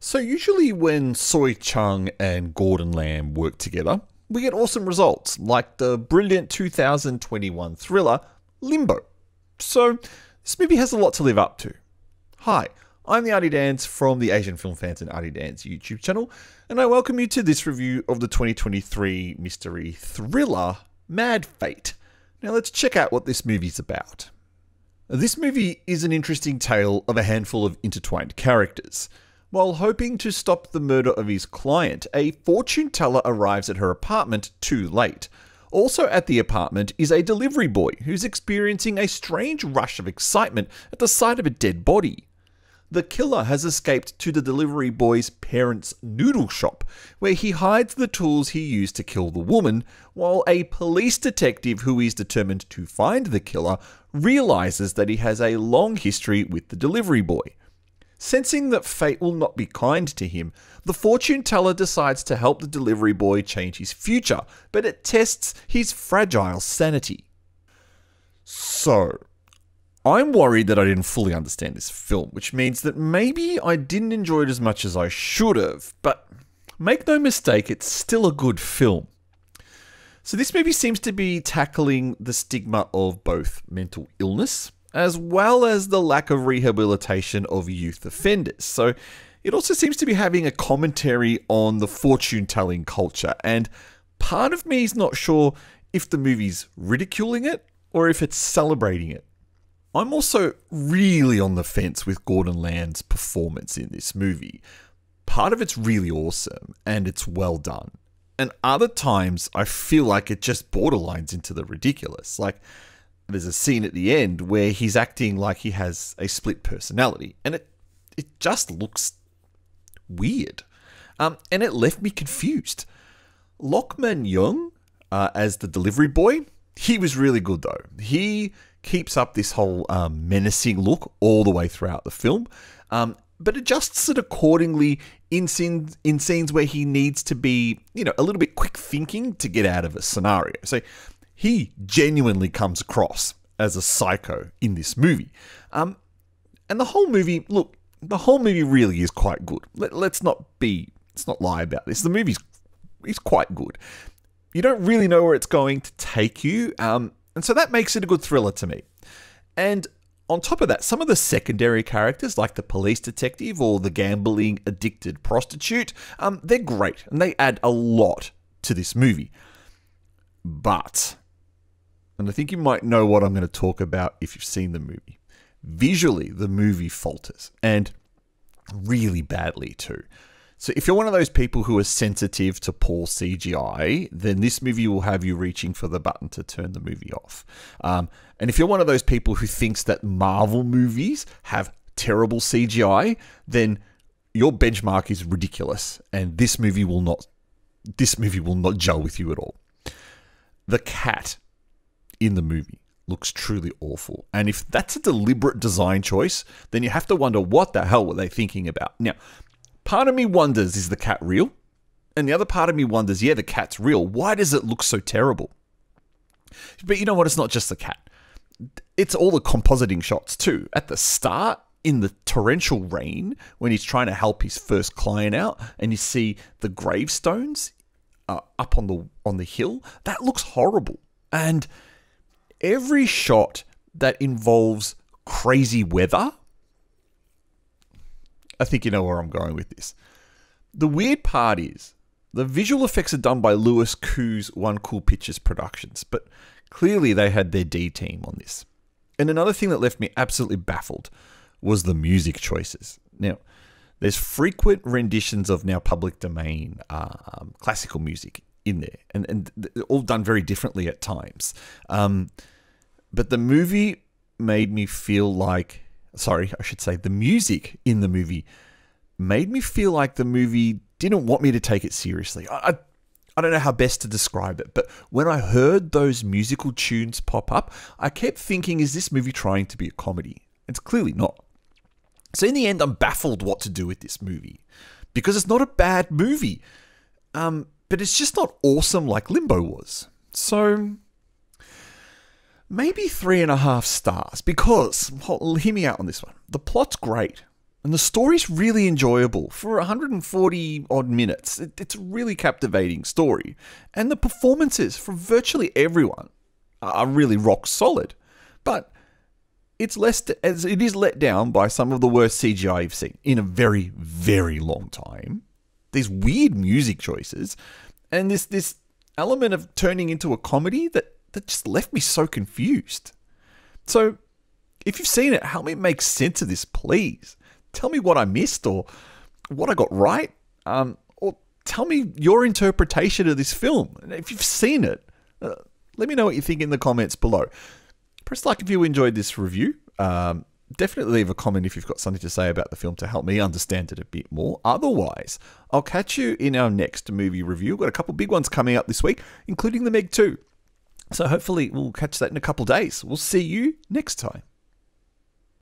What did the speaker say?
So, usually when Soi Cheang and Gordon Lam work together, we get awesome results, like the brilliant 2021 thriller Limbo. So, this movie has a lot to live up to. Hi, I'm the Artie Dans from the Asian Film Fans and Artie Dans YouTube channel, and I welcome you to this review of the 2023 mystery thriller Mad Fate. Now, let's check out what this movie's about. This movie is an interesting tale of a handful of intertwined characters. While hoping to stop the murder of his client, a fortune teller arrives at her apartment too late. Also at the apartment is a delivery boy who's experiencing a strange rush of excitement at the sight of a dead body. The killer has escaped to the delivery boy's parents' noodle shop, where he hides the tools he used to kill the woman, while a police detective who is determined to find the killer realizes that he has a long history with the delivery boy. Sensing that fate will not be kind to him, the fortune teller decides to help the delivery boy change his future, but it tests his fragile sanity. So, I'm worried that I didn't fully understand this film, which means that maybe I didn't enjoy it as much as I should have, but make no mistake, it's still a good film. So, this movie seems to be tackling the stigma of both mental illness as well as the lack of rehabilitation of youth offenders. So it also seems to be having a commentary on the fortune telling culture, and part of me is not sure if the movie's ridiculing it or if it's celebrating it. I'm also really on the fence with Gordon Lam's performance in this movie. Part of it's really awesome and it's well done. And other times I feel like it just borderlines into the ridiculous. Like there's a scene at the end where he's acting like he has a split personality, and it it just looks weird, um, and it left me confused. Lokman Yeung uh, as the delivery boy, he was really good though. He keeps up this whole um, menacing look all the way throughout the film, um, but adjusts it accordingly in scenes in scenes where he needs to be, you know, a little bit quick thinking to get out of a scenario. So he genuinely comes across as a psycho in this movie. Um, and the whole movie, look, the whole movie really is quite good. Let, us not be, let's not lie about this. The movie's is quite good. You don't really know where it's going to take you, um, and so that makes it a good thriller to me. And on top of that, some of the secondary characters, like the police detective or the gambling addicted prostitute, um, they're great and they add a lot to this movie. But and I think you might know what I'm going to talk about if you've seen the movie. Visually, the movie falters, and really badly too. So, if you're one of those people who are sensitive to poor CGI, then this movie will have you reaching for the button to turn the movie off. Um, and if you're one of those people who thinks that Marvel movies have terrible CGI, then your benchmark is ridiculous, and this movie will not. This movie will not gel with you at all. The cat in the movie looks truly awful. And if that's a deliberate design choice, then you have to wonder what the hell were they thinking about. Now, part of me wonders is the cat real? And the other part of me wonders, yeah, the cat's real. Why does it look so terrible? But you know what? It's not just the cat. It's all the compositing shots too. At the start, in the torrential rain, when he's trying to help his first client out, and you see the gravestones uh, up on the on the hill, that looks horrible. And every shot that involves crazy weather, I think you know where I'm going with this. The weird part is the visual effects are done by Louis Koo's One Cool Pictures Productions, but clearly they had their D team on this. And another thing that left me absolutely baffled was the music choices. Now, there's frequent renditions of now public domain um, classical music in there, and, and all done very differently at times. Um, but the movie made me feel like, sorry, I should say, the music in the movie made me feel like the movie didn't want me to take it seriously. I, I, I don't know how best to describe it, but when I heard those musical tunes pop up, I kept thinking, is this movie trying to be a comedy? It's clearly not. So in the end, I'm baffled what to do with this movie because it's not a bad movie, um, but it's just not awesome like Limbo was. So maybe three and a half stars because well, hear me out on this one. The plot's great. And the story's really enjoyable. For 140 odd minutes, it, it's a really captivating story. And the performances from virtually everyone are really rock solid. But it's less as it is let down by some of the worst CGI you've seen in a very, very long time. These weird music choices, and this this element of turning into a comedy that that just left me so confused. So, if you've seen it, help me make sense of this, please. Tell me what I missed or what I got right, um, or tell me your interpretation of this film. If you've seen it, uh, let me know what you think in the comments below. Press like if you enjoyed this review. Um, definitely leave a comment if you've got something to say about the film to help me understand it a bit more. Otherwise, I'll catch you in our next movie review. We've got a couple big ones coming up this week, including the Meg 2. So hopefully we'll catch that in a couple days. We'll see you next time.